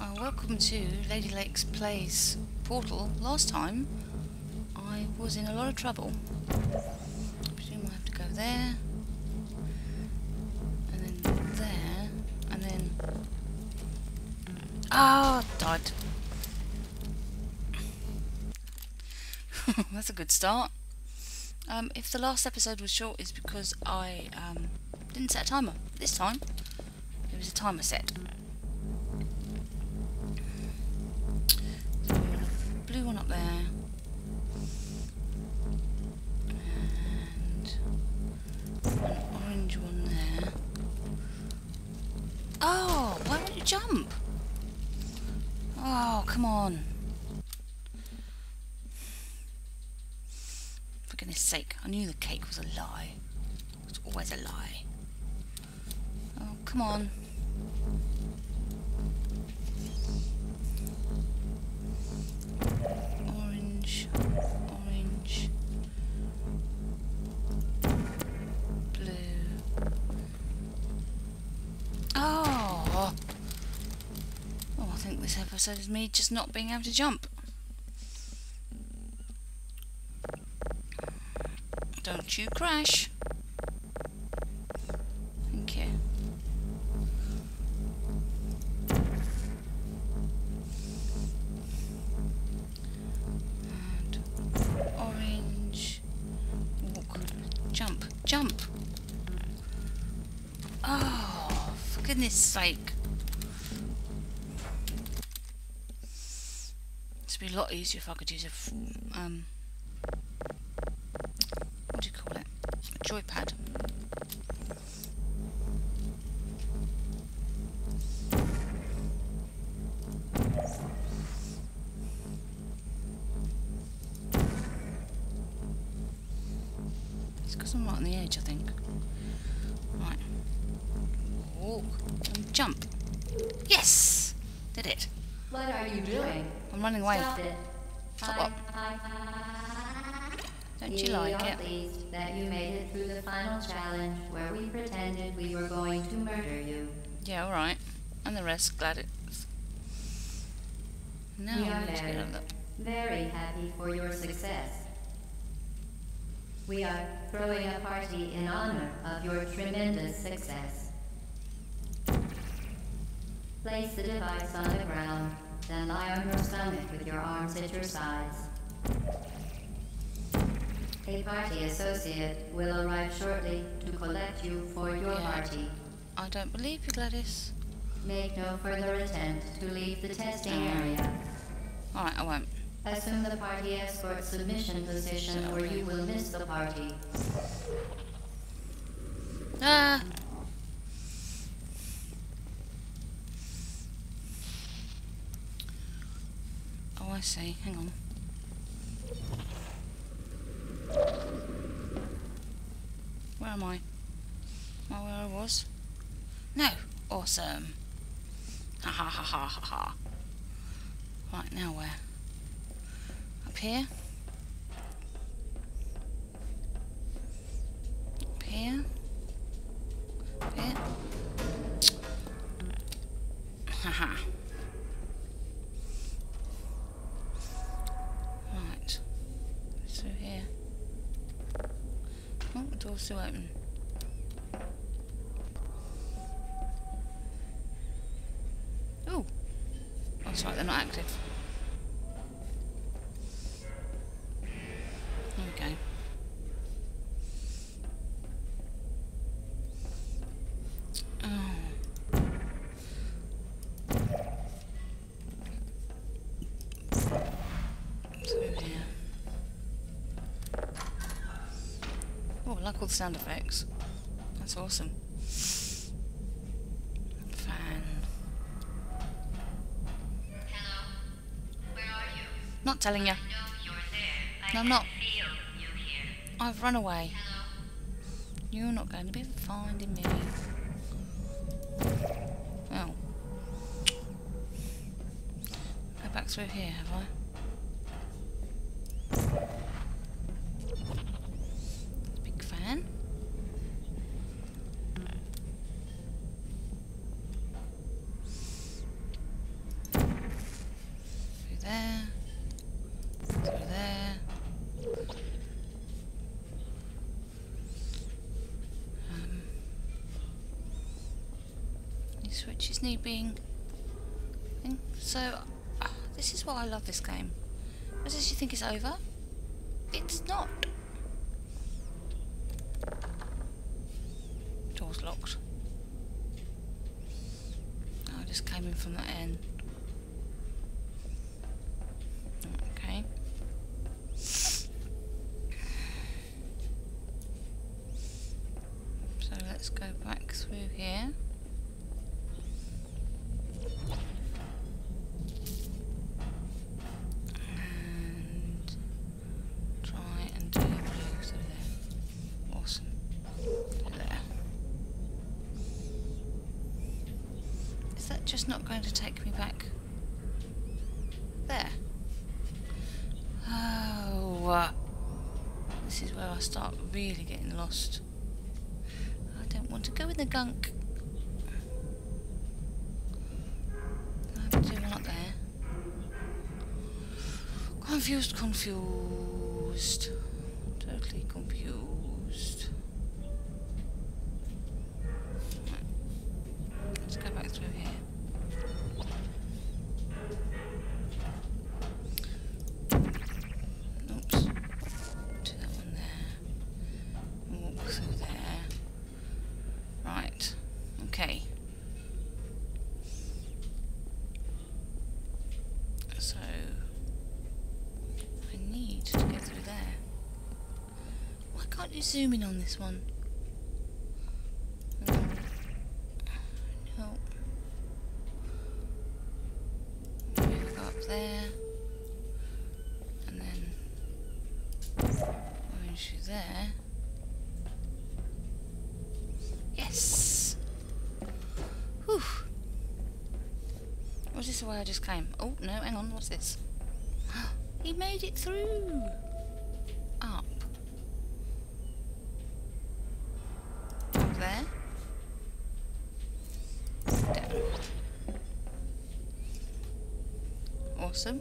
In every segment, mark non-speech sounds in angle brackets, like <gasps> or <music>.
Uh, welcome to LadyJay's Place Portal. Last time, I was in a lot of trouble. I presume I have to go there, and then there, and then... Ah, died. <laughs> That's a good start. Um, if the last episode was short, it's because I um, didn't set a timer. This time, there was a timer set. There. And an orange one there. Oh, why won't you jump? Oh, come on. For goodness sake, I knew the cake was a lie. It's always a lie. Oh, come on. Episode is me just not being able to jump. Don't you crash. You. And orange. Walk. Jump. Jump. Oh, for goodness sake. It'd be a lot easier if I could use a, um, what do you call it? A joypad. It's because I'm on the edge, I think. Right. Walk jump. Yes! Did it. What are you doing? I'm running away. Stop it. Stop I-. I- Don't you like it? pleased that you made it through the final challenge where we pretended we were going to murder you. Yeah, alright. And the rest, glad it's... Now we are need to very, very happy for your success. We are throwing a party in honor of your tremendous success. Place the device on the ground, then lie on your stomach with your arms at your sides. A party associate will arrive shortly to collect you for your Yeah. party. I don't believe you, GLaDOS. Make no further attempt to leave the testing area. Alright, I won't. Assume the party escort submission position or you will miss the party. Ah! Oh, I see. Hang on. Where am I? Am I where I was? No! Awesome! Ha ha ha ha ha ha. Right, now where? Up here? Up here? Up here? Haha. Right. Through here. Oh, the door's. Oh! That's right, they're not active. There we go. Oh. Through here. Oh, I like all the sound effects. That's awesome. Fan. Hello? Where are you? Not telling you. I know you're there. I no, I'm not. Feel you here. I've run away. Hello? You're not going to be finding me. Oh. Go back through here, have I? Big fan. These switches need being... thing. So, uh, this is why I love this game. As as you think it's over, it's not. Door's locked. Oh, I just came in from that end. Okay. So let's go back through here. Just not going to take me back? There. Oh. uh, This is where I start really getting lost. I don't want to go in the gunk. I have to do one up there. Confused, confused. Totally confused. Okay. So I need to get through there. Why can't you zoom in on this one? Maybe up there. And then orange you there. Yes! Whew. This the way I just came? Oh, no, hang on, what's this? <gasps> he made it through! Up. Up there. Down. Awesome.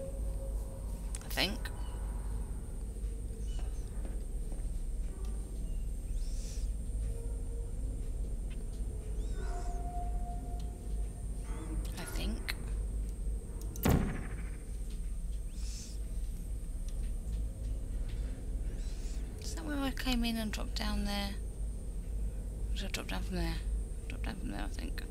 Came in and dropped down there? Or did I drop down from there? Drop down from there, I think.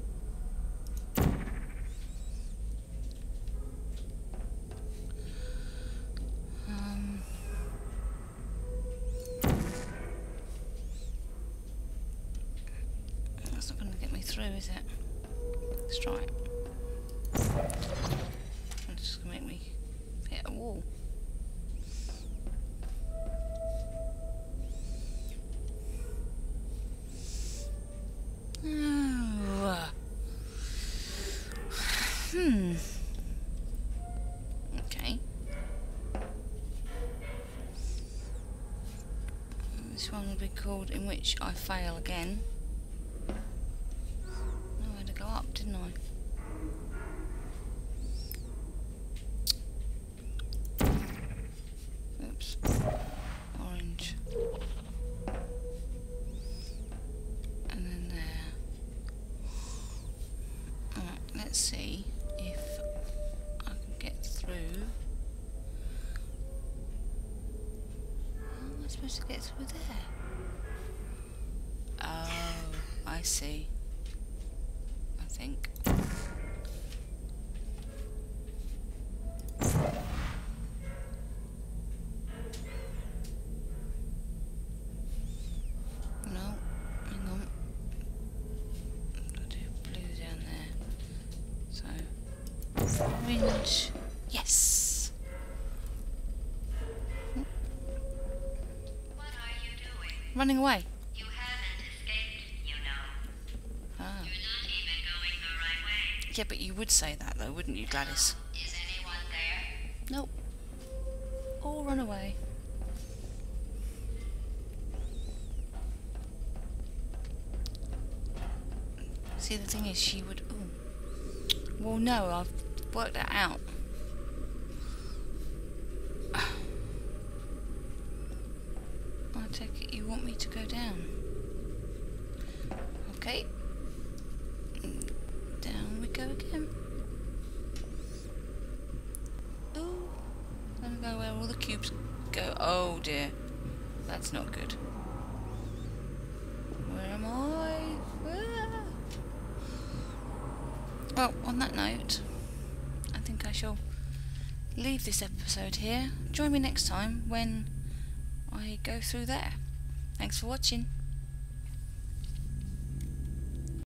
Um, that's not going to get me through, is it? Let's try it. It's just going to make me one will be called In Which I Fail Again. I had to go up, didn't I? Supposed to get through there? Oh, I see. I think. No, Running away. You haven't escaped, you know. Ah. You're not even going the right way. Yeah, but you would say that though, wouldn't you, GLaDOS? Is anyone there? Nope. All run away. See, the thing is, she would. Ooh. Well, no, I've worked that out. Okay. Down we go again. Oh, I don't know where all the cubes go. Oh dear, that's not good. Where am I? Ah. Well, on that note, I think I shall leave this episode here. Join me next time when I go through there. Thanks for watching.